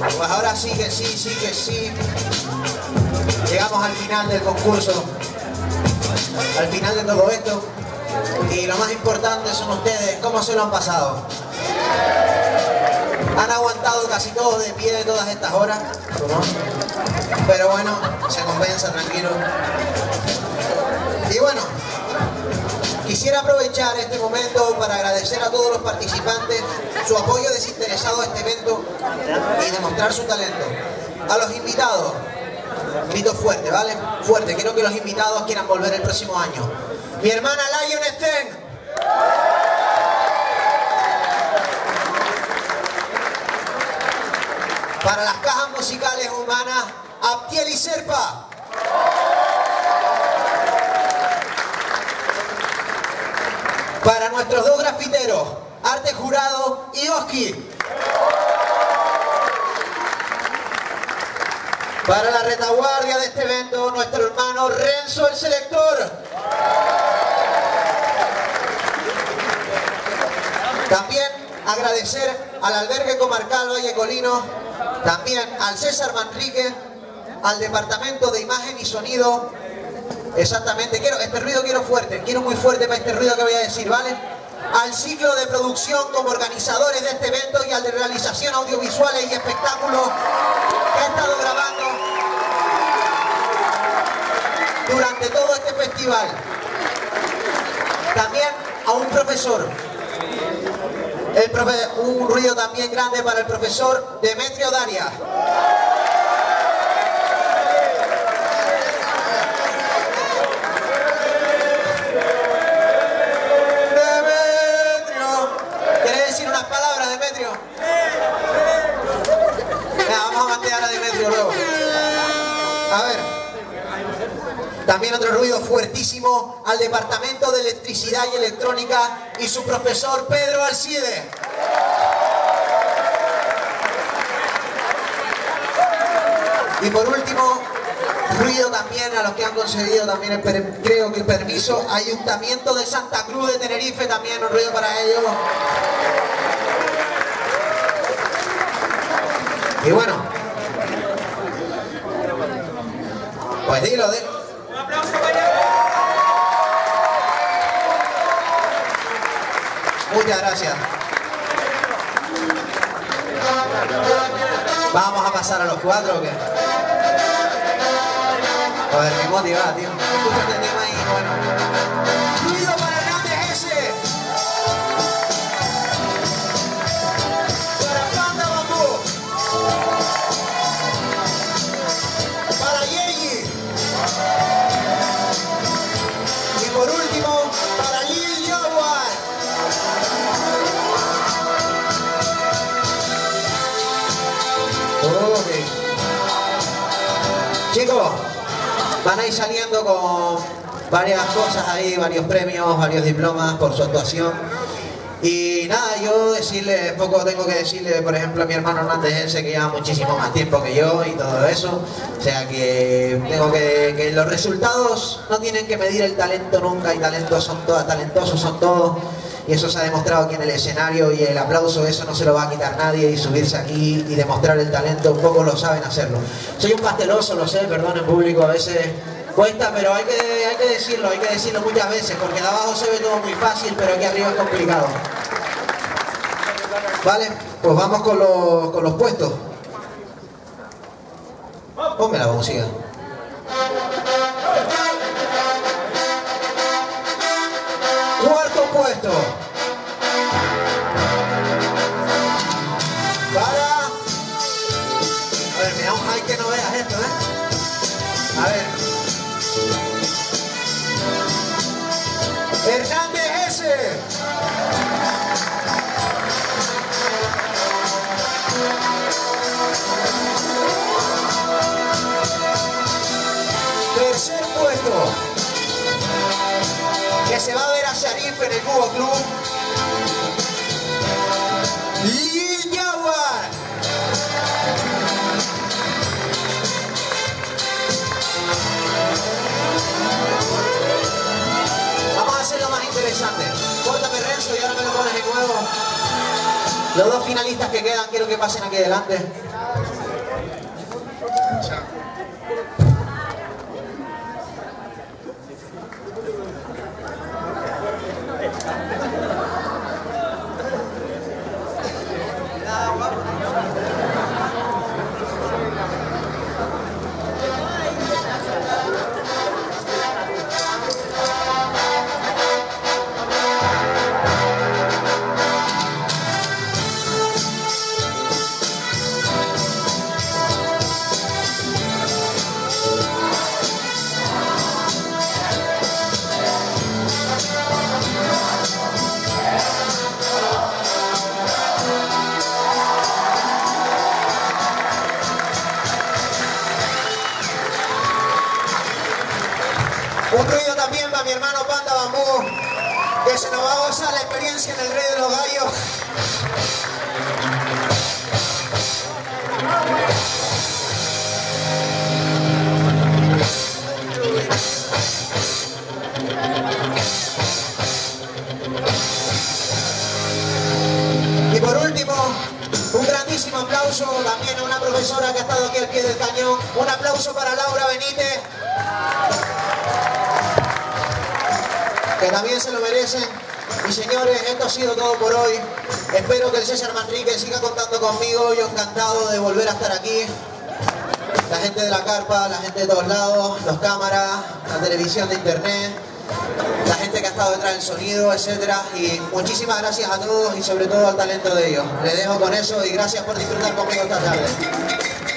Pues ahora sí que sí, sí que sí. Llegamos al final del concurso, al final de todo esto. Y lo más importante son ustedes, cómo se lo han pasado. Han aguantado casi todos de pie de todas estas horas. Pero bueno, se compensa, tranquilo. Y bueno, quisiera aprovechar este momento para agradecer a todos los participantes su apoyo desinteresado a este evento y demostrar su talento. A los invitados, grito fuerte, ¿vale? Fuerte, quiero que los invitados quieran volver el próximo año. Mi hermana Lion Sten. Para las cajas musicales humanas, Abdiel y Serpa. Para nuestros dos grafiteros, Arte Jurado y Oski. Para la retaguardia de este evento, nuestro hermano Renzo el Selector. También agradecer al albergue comarcal Valle Colino, también al César Manrique, al Departamento de Imagen y Sonido. Exactamente, quiero, este ruido quiero fuerte, quiero muy fuerte para este ruido que voy a decir, ¿vale? Al ciclo de producción como organizadores de este evento y al de realización audiovisuales y espectáculos que he estado grabando durante todo este festival. También a un profesor, un ruido también grande para el profesor Demetrio Daria. Demetrio. ¿Quieres decir unas palabras, Demetrio? Vamos a mantener a Demetrio luego. A ver. También otro ruido fuertísimo al Departamento de Electricidad y Electrónica y su profesor Pedro Alcide. Y por último, ruido también a los que han concedido también creo que el permiso Ayuntamiento de Santa Cruz de Tenerife también un ruido para ellos. Y bueno. Pues dilo, dilo. Muchas gracias. Vamos a pasar a los cuatro o qué? Ver, qué motivada, tío. Escucha este tema y bueno. Chicos, van a ir saliendo con varias cosas ahí, varios premios, varios diplomas por su actuación. Y nada, yo decirle, poco tengo que decirle, por ejemplo, a mi hermano Hernández ese que lleva muchísimo más tiempo que yo y todo eso. O sea que tengo que, que los resultados no tienen que medir el talento nunca y talentos son todos, talentosos son todos. Y eso se ha demostrado aquí en el escenario y el aplauso, eso no se lo va a quitar nadie y subirse aquí y demostrar el talento, un poco lo saben hacerlo. Soy un pasteloso, lo sé, perdón en público, a veces cuesta, pero hay que, hay que decirlo, hay que decirlo muchas veces, porque de abajo se ve todo muy fácil, pero aquí arriba es complicado. Vale, pues vamos con los, con los puestos. Ponme la música. Puesto. Para. A ver, me da un high que no veas esto, ¿eh? A ver. Hernández ese. Tercer puesto. Que se va Tarifa en el Cubo Club. y Liyawan. Vamos a hacerlo más interesante. Córtame Renzo y ahora me lo pones de nuevo. Los dos finalistas que quedan quiero que pasen aquí adelante. Mi hermano Panda Bambú, que se nos va a gozar la experiencia en el Rey de los Gallos. Y por último, un grandísimo aplauso también a una profesora que ha estado aquí al pie del cañón. Un aplauso para Laura Benítez. Que también se lo merecen. Y señores, esto ha sido todo por hoy. Espero que el César Manrique siga contando conmigo. Yo encantado de volver a estar aquí. La gente de la carpa, la gente de todos lados, los cámaras, la televisión de internet, la gente que ha estado detrás del sonido, etcétera. Y muchísimas gracias a todos y sobre todo al talento de ellos. Les dejo con eso y gracias por disfrutar conmigo esta tarde.